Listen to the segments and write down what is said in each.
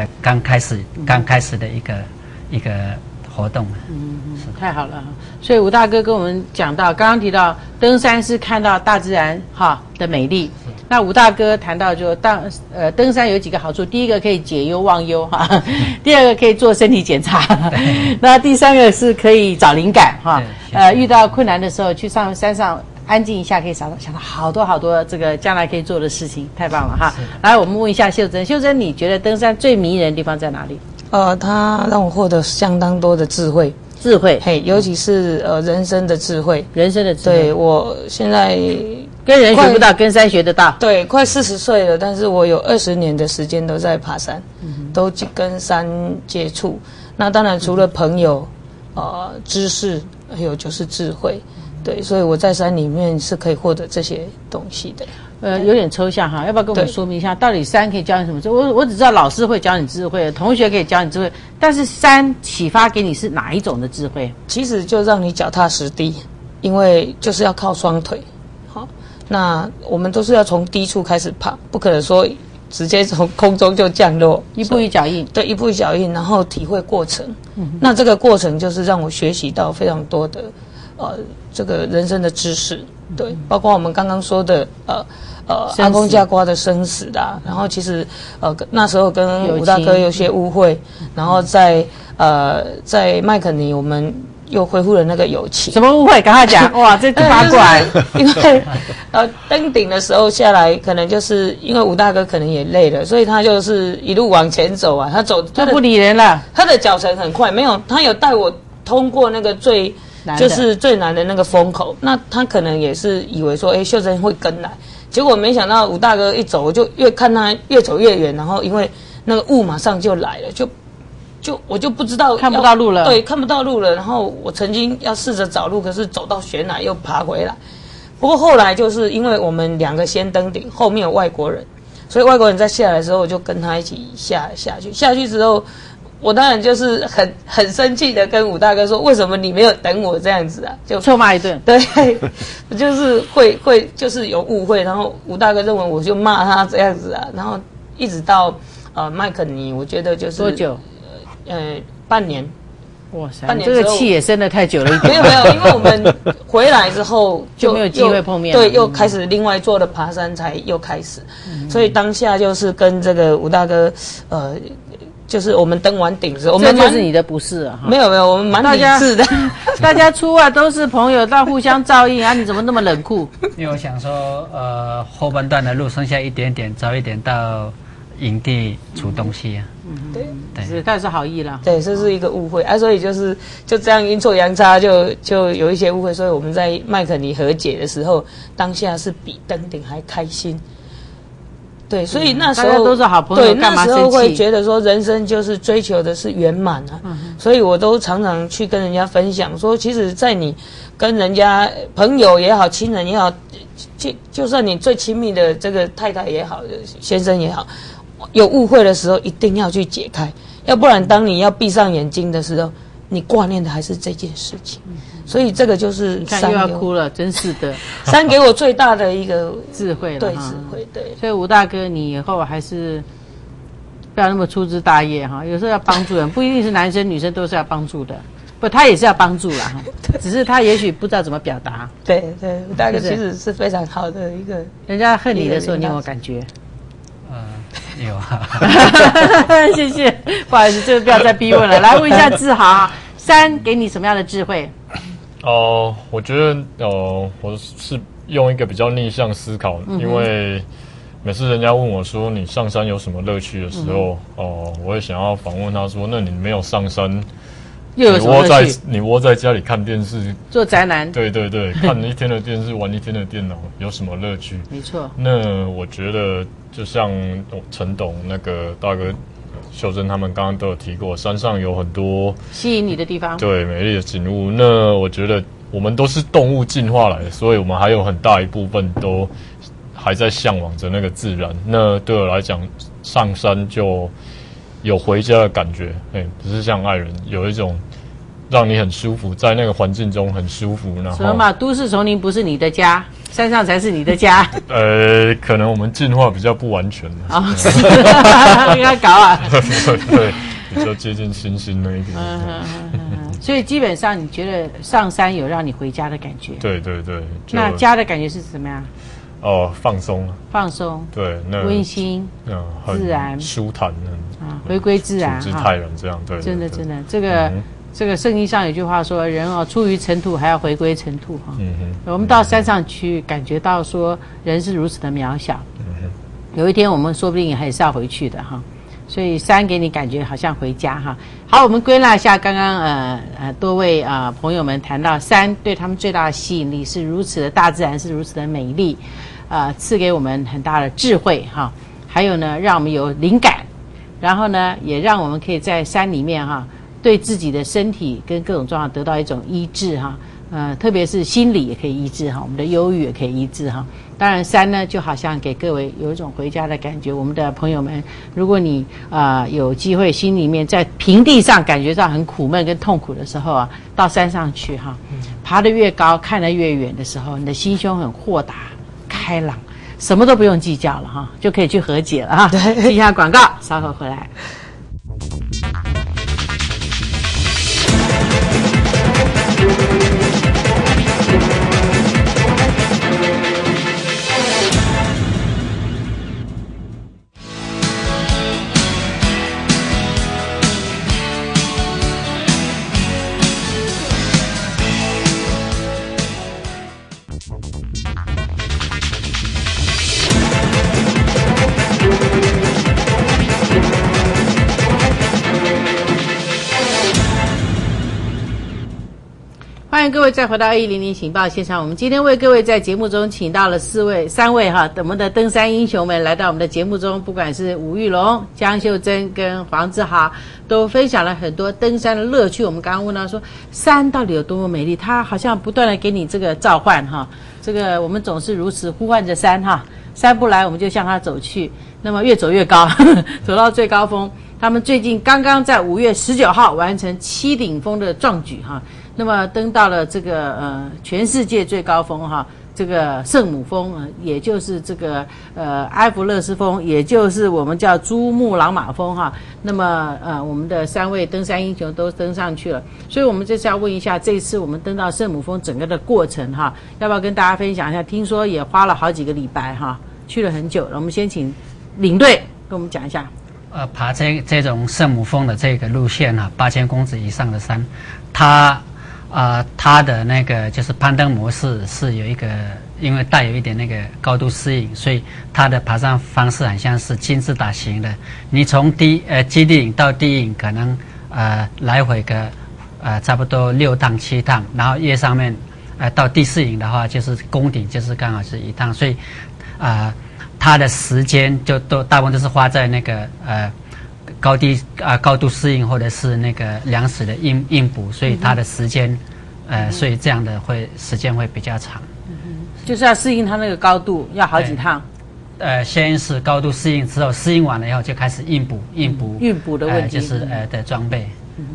呃刚开始刚开始的一个一个活动。嗯，是太好了。所以吴大哥跟我们讲到，刚刚提到登山是看到大自然哈的美丽。那吴大哥谈到就当呃登山有几个好处，第一个可以解忧忘忧哈，第二个可以做身体检查，那第三个是可以找灵感哈。呃，遇到困难的时候去上山上安静一下，可以想到想到好多好多这个将来可以做的事情，太棒了哈。来，我们问一下秀珍，秀珍你觉得登山最迷人的地方在哪里？呃，它让我获得相当多的智慧，智慧，嘿，尤其是呃人生的智慧。人生的智慧。对我现在跟人学不到，跟山学得到。对，快四十岁了，但是我有二十年的时间都在爬山，都去跟山接触。那当然除了朋友，呃，知识，还有就是智慧。对，所以我在山里面是可以获得这些东西的。呃，有点抽象哈，要不要跟我们说明一下，到底山可以教你什么？我我只知道老师会教你智慧，同学可以教你智慧，但是山启发给你是哪一种的智慧？其实就让你脚踏实地，因为就是要靠双腿。好，那我们都是要从低处开始爬，不可能说直接从空中就降落，一步一脚印。对，一步一脚印，然后体会过程。嗯，那这个过程就是让我学习到非常多的，呃，这个人生的知识。对，包括我们刚刚说的，呃。呃，阿公家瓜的生死的，然后其实，呃，那时候跟吴大哥有些误会，然后在呃在麦肯尼，我们又恢复了那个友情。什么误会？赶快讲！哇，这八卦！因为呃登顶的时候下来，可能就是因为吴大哥可能也累了，所以他就是一路往前走啊，他走他不理人了，他的脚程很快，没有他有带我通过那个最就是最难的那个风口，那他可能也是以为说，哎，秀珍会跟来。结果没想到吴大哥一走，我就越看他越走越远，然后因为那个雾马上就来了，就就我就不知道看不到路了，对，看不到路了。然后我曾经要试着找路，可是走到悬崖又爬回来。不过后来就是因为我们两个先登顶，后面有外国人，所以外国人在下来的时候，我就跟他一起下下去。下去之后。我当然就是很很生气的跟武大哥说，为什么你没有等我这样子啊？就臭骂一顿。对，就是会会就是有误会，然后武大哥认为我就骂他这样子啊，然后一直到呃麦肯尼，我觉得就是多久？呃，半年。哇塞，半年这个气也生的太久了一点。没有没有，因为我们回来之后 就没有机会碰面，对，又开始另外做了爬山才又开始，所以当下就是跟这个吴大哥呃。就是我们登完顶之后，我们就是你的不是啊？没有没有，我们蛮理智的。大家出外都是朋友，但互相照应啊！你怎么那么冷酷？因为我想说，呃，后半段的路剩下一点点，早一点到营地煮东西啊。嗯，对对，是，但是好意啦。对，这是一个误会啊，所以就是就这样阴错阳差，就就有一些误会。所以我们在麦肯尼和解的时候，当下是比登顶还开心。对，所以那时候都是好朋友，对，那时候会觉得说人生就是追求的是圆满啊，所以我都常常去跟人家分享说，其实，在你跟人家朋友也好，亲人也好，就就算你最亲密的这个太太也好，先生也好，有误会的时候一定要去解开，要不然当你要闭上眼睛的时候，你挂念的还是这件事情。所以这个就是看又要哭了，真是的。三给我最大的一个 智慧了，对智慧对。所以吴大哥，你以后还是不要那么粗枝大叶哈，有时候要帮助人，不一定是男生女生都是要帮助的，不，他也是要帮助啦，只是他也许不知道怎么表达。对对，吴大哥其实是非常好的一个。人家恨你的时候，你有没有感觉？嗯，有啊。谢谢，不好意思，这个不要再逼问了。来问一下志豪，山给你什么样的智慧？哦，我觉得哦，我是用一个比较逆向思考，因为每次人家问我说你上山有什么乐趣的时候，哦，我也想要反问他说，那你没有上山，又有什么乐趣？你窝在家里看电视，做宅男？对对对，看一天的电视，玩一天的电脑，有什么乐趣？没错。那我觉得就像陈董那个大哥。秀珍他们刚刚都有提过，山上有很多吸引你的地方，对美丽的景物。那我觉得我们都是动物进化来的，所以我们还有很大一部分都还在向往着那个自然。那对我来讲，上山就有回家的感觉，哎，不是像爱人，有一种让你很舒服，在那个环境中很舒服。然后什么嘛，都市丛林不是你的家。山上才是你的家 呃，可能我们进化比较不完全，啊，是应该搞啊。对，比较接近星星那一点。所以基本上，你觉得上山有让你回家的感觉？对对对，那家的感觉是什么样？哦放松，放松、对，那温馨嗯很自然舒坦，嗯，啊，回归自然处之泰然这样，对，真的真，的，这个、嗯这个圣经上有句话说，人哦出于尘土，还要回归尘土哈。我们到山上去，感觉到说人是如此的渺小。嗯有一天我们说不定还是要回去的哈，所以山给你感觉好像回家哈。好，我们归纳一下刚刚呃呃多位啊、呃朋友们谈到山对他们最大的吸引力是如此的大自然是如此的美丽，呃赐给我们很大的智慧哈，还有呢让我们有灵感，然后呢也让我们可以在山里面哈对自己的身体跟各种状况得到一种医治哈。呃，特别是心理也可以医治哈，我们的忧郁也可以医治哈。当然，山呢就好像给各位有一种回家的感觉。我们的朋友们，如果你啊、呃有机会，心里面在平地上感觉到很苦闷跟痛苦的时候啊，到山上去哈，爬得越高，看得越远的时候，你的心胸很豁达、开朗，什么都不用计较了哈，就可以去和解了哈。听一下广告，稍后回来。各位再回到二一零零情报现场。我们今天为各位在节目中请到了四位、三位哈，我们的登山英雄们来到我们的节目中，不管是吴玉龙、江秀珍跟黄志豪，都分享了很多登山的乐趣。我们刚刚问到说，山到底有多么美丽？它好像不断的给你这个召唤哈。这个我们总是如此呼唤着山哈，山不来我们就向它走去，那么越走越高，走到最高峰。他们最近刚刚在五月十九号完成七顶峰的壮举哈，那么登到了这个呃全世界最高峰哈，这个圣母峰，也就是这个呃埃弗勒斯峰，也就是我们叫珠穆朗玛峰哈。那么呃我们的三位登山英雄都登上去了，所以我们这次要问一下，这次我们登到圣母峰整个的过程哈，要不要跟大家分享一下？听说也花了好几个礼拜哈，去了很久了。我们先请领队跟我们讲一下。呃，爬这这种圣母峰的这个路线啊，八千公尺以上的山，它啊、它的那个就是攀登模式是有一个，因为带有一点那个高度适应，所以它的爬山方式很像是金字塔型的。你从低呃基地营到低营，可能呃来回个呃差不多六趟七趟，然后越上面呃到第四营的话，就是攻顶就是刚好是一趟，所以啊。它的时间就都大部分都是花在那个呃高低啊、高度适应或者是那个粮食的应应补，所以它的时间呃所以这样的会时间会比较长。就是要适应它那个高度，要好几趟呃，先是高度适应之后，适应完了以后就开始应补应补运补的问题。呃就是呃的装备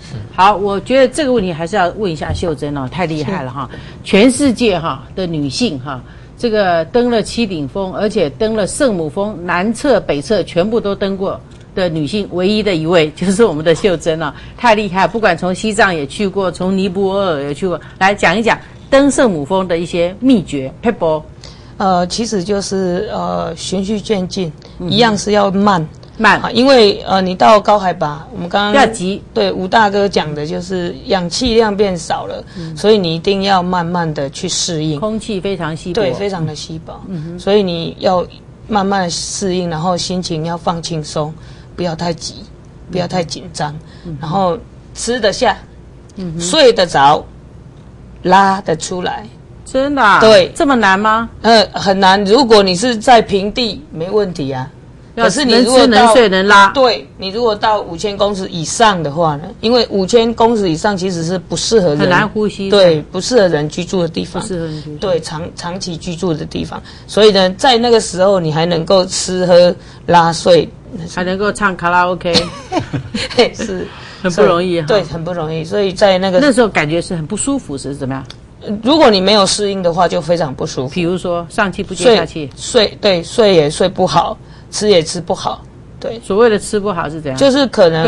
是。好，我觉得这个问题还是要问一下秀珍哦，太厉害了哈！全世界哈的女性哈，这个登了七顶峰，而且登了圣母峰，南侧、北侧全部都登过的女性，唯一的一位就是我们的秀珍啊，太厉害！不管从西藏也去过，从尼泊尔也去过，来讲一讲登圣母峰的一些秘诀 p e p l 呃，其实就是呃循序渐进，一样是要慢。慢。啊，因为呃，你到高海拔，我们刚刚不要急，对吴大哥讲的就是氧气量变少了，所以你一定要慢慢的去适应，空气非常稀薄，对，非常的稀薄，所以你要慢慢地适应，然后心情要放轻松，不要太急，不要太紧张，然后吃得下，睡得着，拉得出来，真的、啊、对这么难吗？呃，很难。如果你是在平地，没问题啊。可是你能如果能睡能拉，对你如果到五千公尺以上的话呢？因为五千公尺以上其实是不适合人很难呼吸对，不适合人居住的地方，不适合人居住对长长期居住的地方。所以呢，在那个时候你还能够吃喝拉睡，还能够唱卡拉 OK，是很不容易哈对，很不容易。所以在那个那时候感觉是很不舒服，是怎么样？如果你没有适应的话，就非常不舒服。比如说上气不接下气，睡对睡也睡不好，吃也吃不好，对，所谓的吃不好是怎样？就是可能